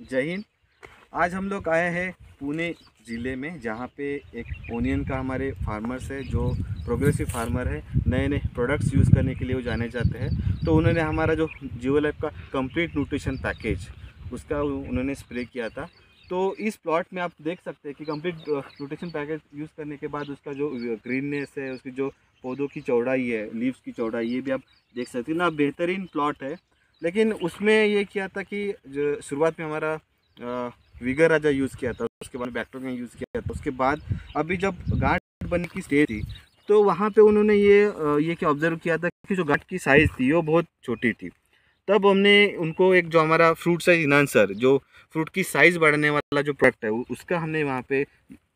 जय हिंद। आज हम लोग आए हैं पुणे ज़िले में, जहाँ पे एक ओनियन का हमारे फार्मर्स है, जो प्रोग्रेसिव फार्मर है नए नए प्रोडक्ट्स यूज़ करने के लिए वो जाने जाते हैं। तो उन्होंने हमारा जो जियो लाइफ का कंप्लीट न्यूट्रिशन पैकेज उसका उन्होंने स्प्रे किया था। तो इस प्लॉट में आप देख सकते हैं कि कंप्लीट न्यूट्रिशन पैकेज यूज़ करने के बाद उसका जो ग्रीननेस है, उसकी जो पौधों की चौड़ाई है लीव्स की चौड़ाई, ये भी आप देख सकते हैं। ना बेहतरीन प्लॉट है। लेकिन उसमें ये किया था कि जो शुरुआत में हमारा विगर राजा यूज़ किया था, उसके बाद बैक्टोरिया यूज़ किया था, उसके बाद अभी जब गांठ बनने की स्टेज थी तो वहाँ पे उन्होंने ये ये क्या ऑब्ज़र्व किया था कि जो गांठ की साइज़ थी, वो बहुत छोटी थी। तब हमने उनको एक जो हमारा फ्रूट साइज़ इनानसर जो फ्रूट की साइज़ बढ़ाने वाला जो प्रोडक्ट है उसका हमने वहाँ पे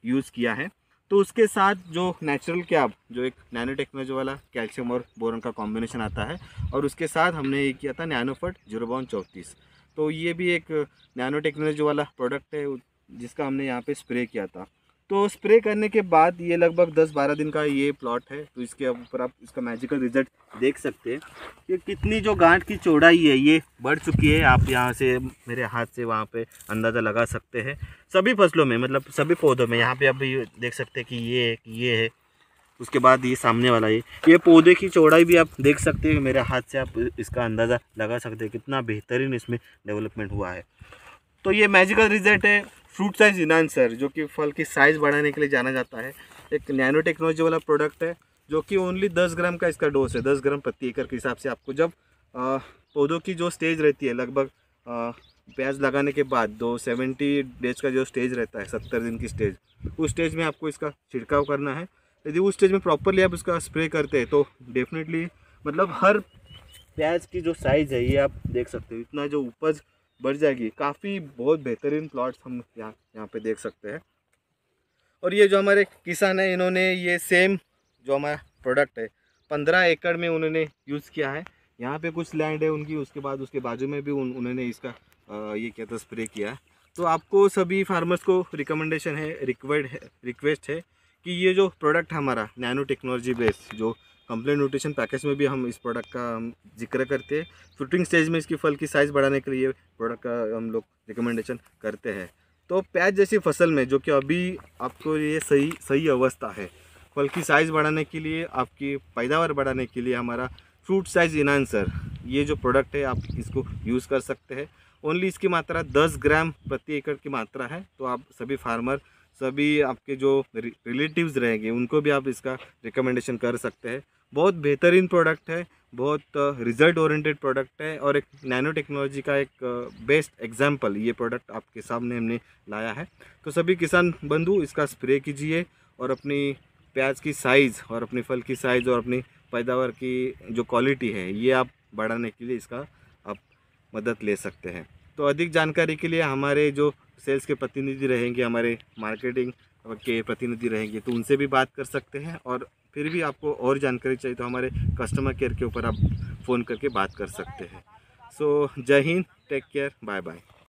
यूज़ किया है। तो उसके साथ जो नेचुरल कैब जो एक नैनो टेक्नोलॉजी वाला कैल्शियम और बोरन का कॉम्बिनेशन आता है, और उसके साथ हमने ये किया था नैनोफट ज़ीरो चौंतीस। तो ये भी एक नैनो टेक्नोलॉजी वाला प्रोडक्ट है, जिसका हमने यहाँ पे स्प्रे किया था। तो स्प्रे करने के बाद ये लगभग 10-12 दिन का ये प्लॉट है। तो इसके ऊपर आप इसका मैजिकल रिज़ल्ट देख सकते हैं कि कितनी जो गांठ की चौड़ाई है, ये बढ़ चुकी है। आप यहाँ से, मेरे हाथ से वहाँ पे अंदाज़ा लगा सकते हैं। सभी फ़सलों में मतलब सभी पौधों में, यहाँ पे आप देख सकते हैं कि ये है कि ये है। उसके बाद ये सामने वाला ये ये पौधे की चौड़ाई भी आप देख सकते हैं। मेरे हाथ से आप इसका अंदाज़ा लगा सकते हैं कितना बेहतरीन इसमें डेवलपमेंट हुआ है। तो ये मैजिकल रिज़ल्ट है फ्रूट साइज़ इनानसर जो कि फल की साइज़ बढ़ाने के लिए जाना जाता है। एक नैनो टेक्नोलॉजी वाला प्रोडक्ट है, जो कि ओनली दस ग्राम का इसका डोज है, दस ग्राम प्रति एकड़ के हिसाब से आपको जब पौधों की जो स्टेज रहती है, लगभग प्याज लगाने के बाद दो सेवेंटी डेज़ का जो स्टेज रहता है, सत्तर दिन की स्टेज उस स्टेज में आपको इसका छिड़काव करना है। यदि उस स्टेज में प्रॉपरली आप इसका स्प्रे करते हैं तो डेफिनेटली मतलब हर प्याज की जो साइज़ है, ये आप देख सकते हो, इतना जो उपज बढ़ जाएगी। काफ़ी बहुत बेहतरीन प्लॉट्स हम यहाँ यहाँ पे देख सकते हैं। और ये जो हमारे किसान हैं इन्होंने ये सेम जो हमारा प्रोडक्ट है पंद्रह एकड़ में उन्होंने यूज़ किया है। यहाँ पे कुछ लैंड है उनकी उसके बाद उसके बाजू में भी उन, उन्होंने इसका आ, ये क्या था स्प्रे किया है। तो आपको सभी फार्मर्स को रिकमेंडेशन है रिक्वेड है रिक्वेस्ट है कि ये जो प्रोडक्ट हमारा नैनो टेक्नोलॉजी बेस्ड जो कंप्लीट न्यूट्रिशन पैकेज में भी हम इस प्रोडक्ट का ज़िक्र करते हैं। फ्रूटिंग स्टेज में इसकी फल की साइज़ बढ़ाने के लिए प्रोडक्ट का हम लोग रिकमेंडेशन करते हैं। तो प्याज जैसी फ़सल में, जो कि अभी आपको ये सही सही अवस्था है, फल की साइज़ बढ़ाने के लिए, आपकी पैदावार बढ़ाने के लिए हमारा फ्रूट साइज़ इनानसर ये जो प्रोडक्ट है, आप इसको यूज़ कर सकते हैं। ओनली इसकी मात्रा 10 ग्राम प्रति एकड़ की मात्रा है तो आप सभी फार्मर सभी आपके जो रिलेटिव्स रहेंगे, उनको भी आप इसका रिकमेंडेशन कर सकते हैं। बहुत बेहतरीन प्रोडक्ट है, बहुत रिज़ल्ट ओरिएंटेड प्रोडक्ट है और एक नैनो टेक्नोलॉजी का एक बेस्ट एग्जांपल ये प्रोडक्ट आपके सामने हमने लाया है। तो सभी किसान बंधु, इसका स्प्रे कीजिए और अपनी प्याज की साइज़ और अपनी फल की साइज़ और अपनी पैदावार की जो क्वालिटी है, ये आप बढ़ाने के लिए इसका आप मदद ले सकते हैं। तो अधिक जानकारी के लिए हमारे जो सेल्स के प्रतिनिधि रहेंगे, हमारे मार्केटिंग के प्रतिनिधि रहेंगे तो उनसे भी बात कर सकते हैं और फिर भी आपको और जानकारी चाहिए तो हमारे कस्टमर केयर के ऊपर आप फ़ोन करके बात कर सकते हैं। सो जय हिंद टेक केयर बाय बाय